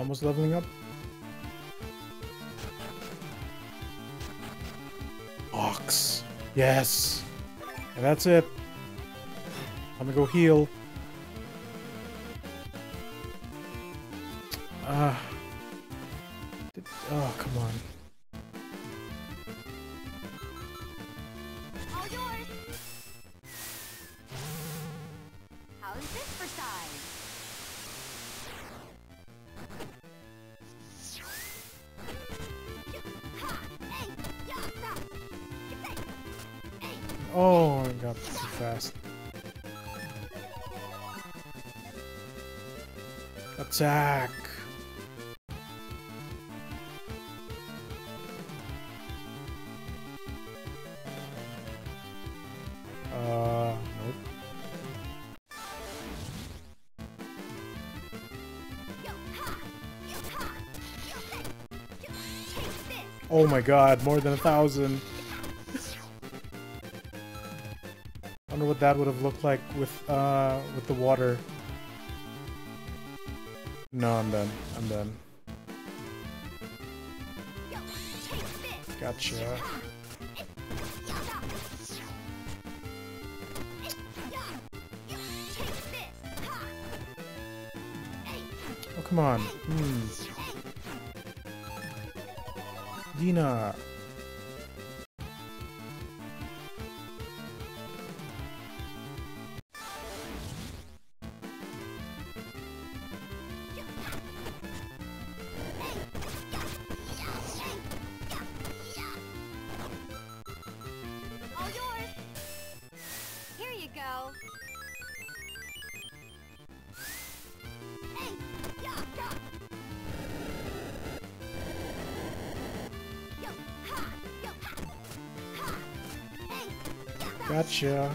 Almost leveling up. Ox. Yes. And that's it. I'm gonna go heal. Oh, I got too fast. Attack! Uh. Oh my god, more than a thousand. That would have looked like with uh with the water. No, I'm done. I'm done. Gotcha. Oh, come on. Hmm. Dina. Gotcha.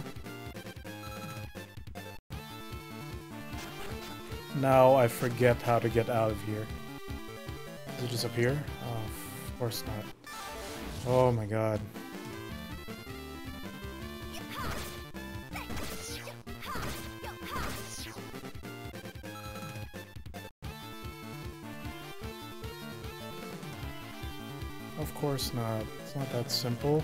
Now I forget how to get out of here. Does it just appear? Oh, of course not. Oh my god. Of course not. It's not that simple.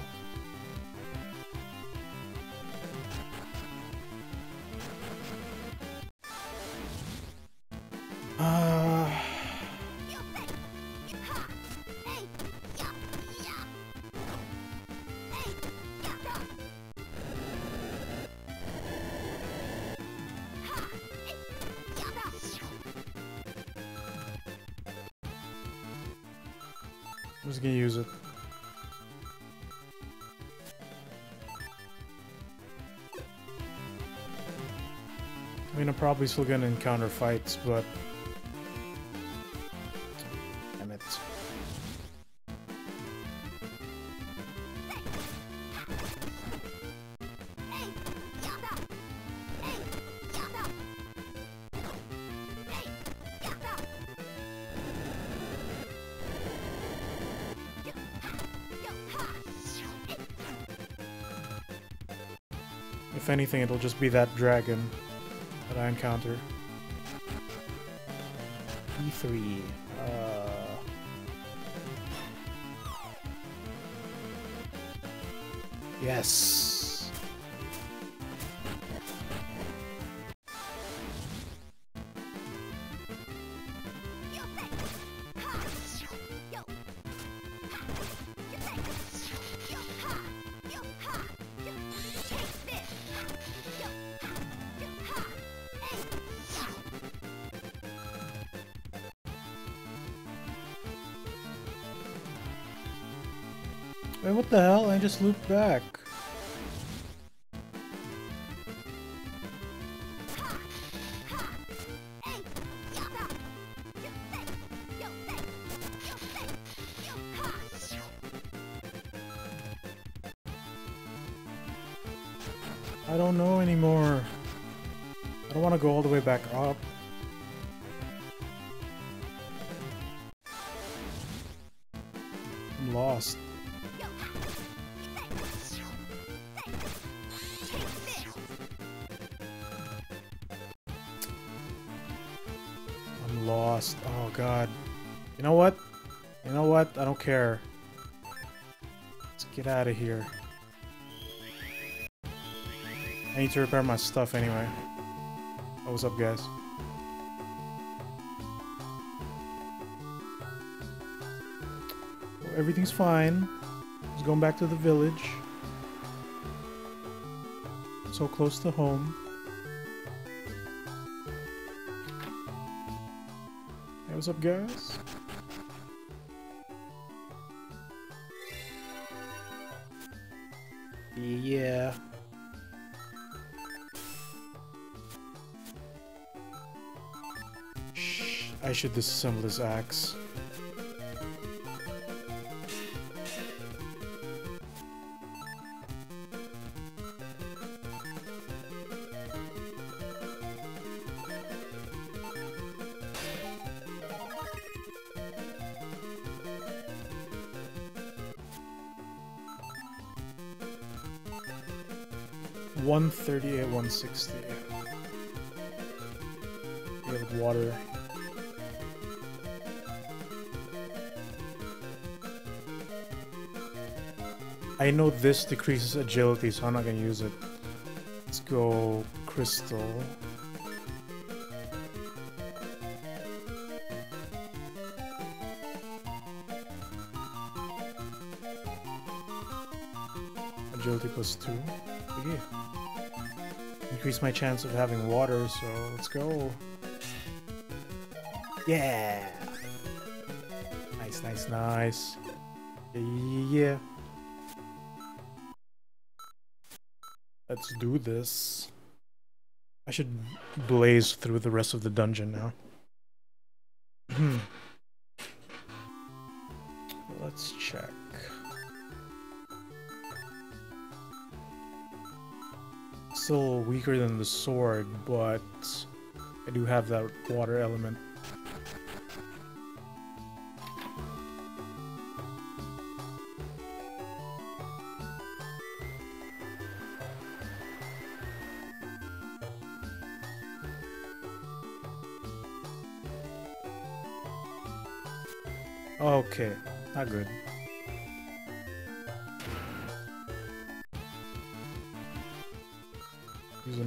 Just gonna use it. I mean, I'm probably still gonna encounter fights, but... If anything, it'll just be that dragon that I encounter. E3. Uh... Yes. Wait, what the hell? I just looped back. I don't know anymore. I don't want to go all the way back up. Lost. Oh god. You know what? You know what? I don't care. Let's get out of here. I need to repair my stuff anyway. Oh, what's up, guys? Everything's fine. Just going back to the village. So close to home. What's up, guys? Yeah. Shh, I should disassemble this axe. One thirty-eight, one sixty. We have water. I know this decreases agility, so I'm not gonna use it. Let's go crystal. Agility plus two. Increase my chance of having water, so let's go. Yeah! Nice, nice, nice. Yeah. Let's do this. I should blaze through the rest of the dungeon now. Hmm. Let's check. Still weaker than the sword, but I do have that water element. Okay, not good.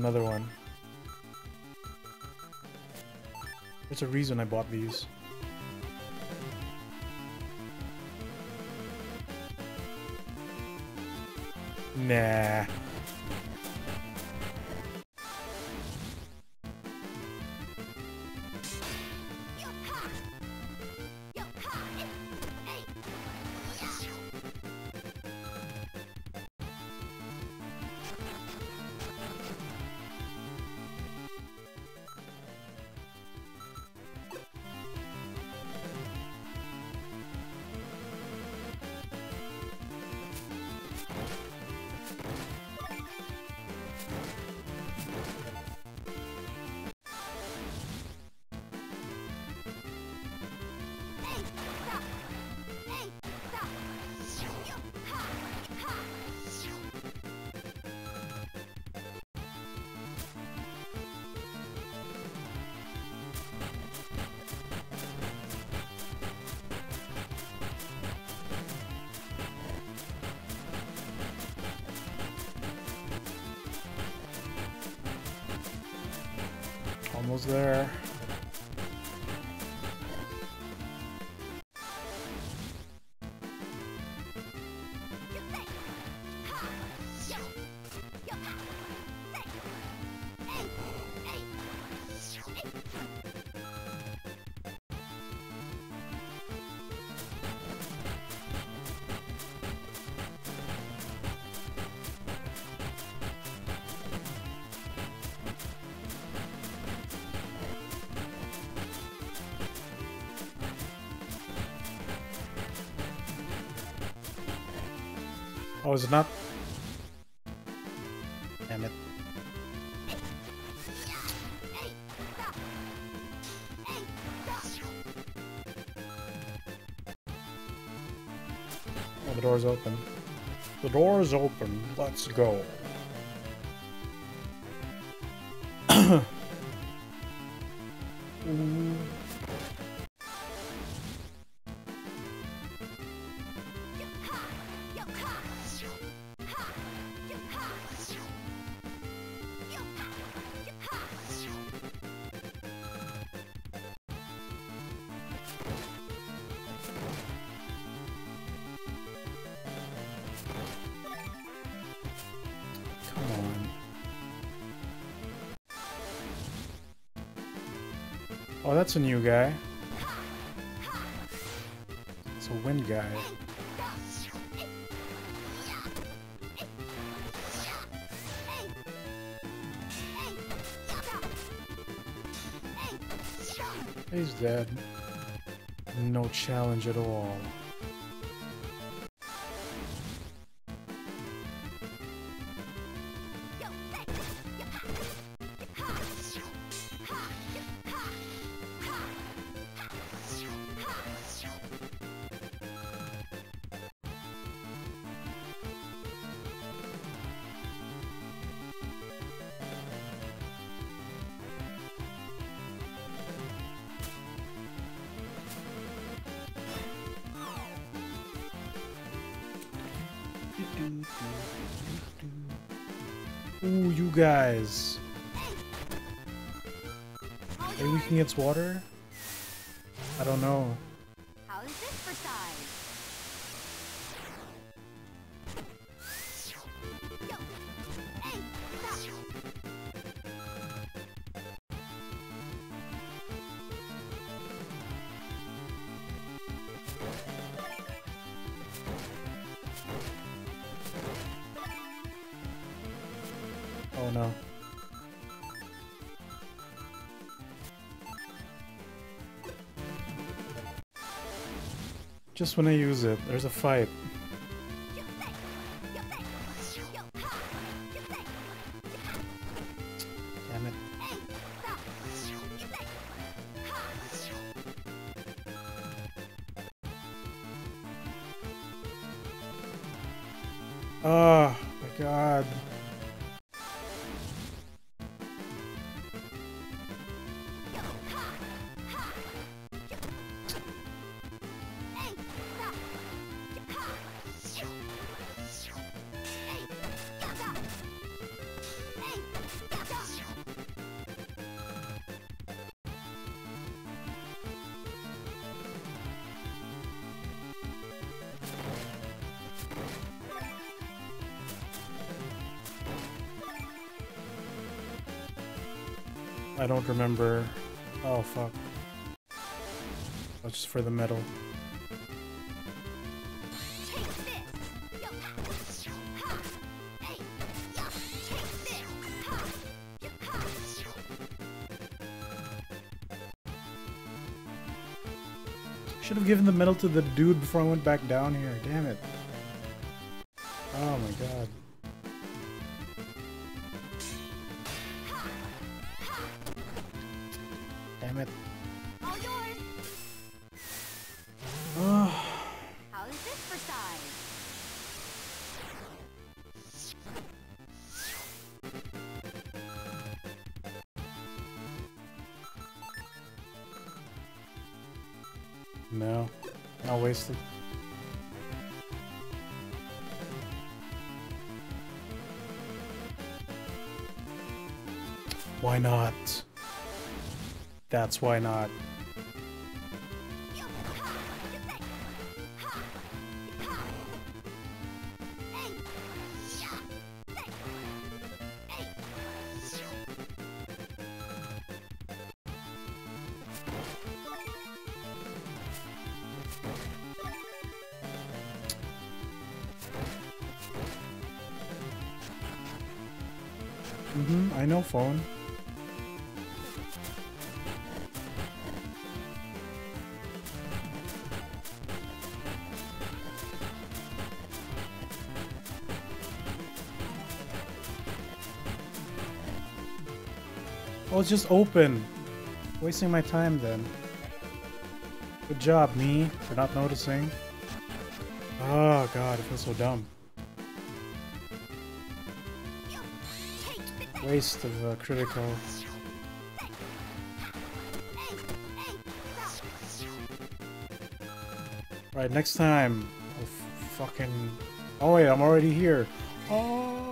Another one. There's a reason I bought these. Nah. Almost there. Oh, is it not? Damn it. Oh, the door's open. The door is open. Let's go. Oh, that's a new guy. It's a wind guy. He's dead. No challenge at all. Ooh, you guys. Are you weak against water? I don't know. No. Just when I use it, there's a fight. Damn it. Oh my god. I don't remember. Oh fuck. That's just for the medal. Should have given the medal to the dude before I went back down here. Damn it. Oh my god. No. Not wasted. Why not? That's why not. Mm-hmm, I know phone. Oh, it's just open. Wasting my time then. Good job, me, for not noticing. Oh god, I feel so dumb. Waste of uh, critical. Right, next time. Oh, fucking. Oh wait, I'm already here. Oh.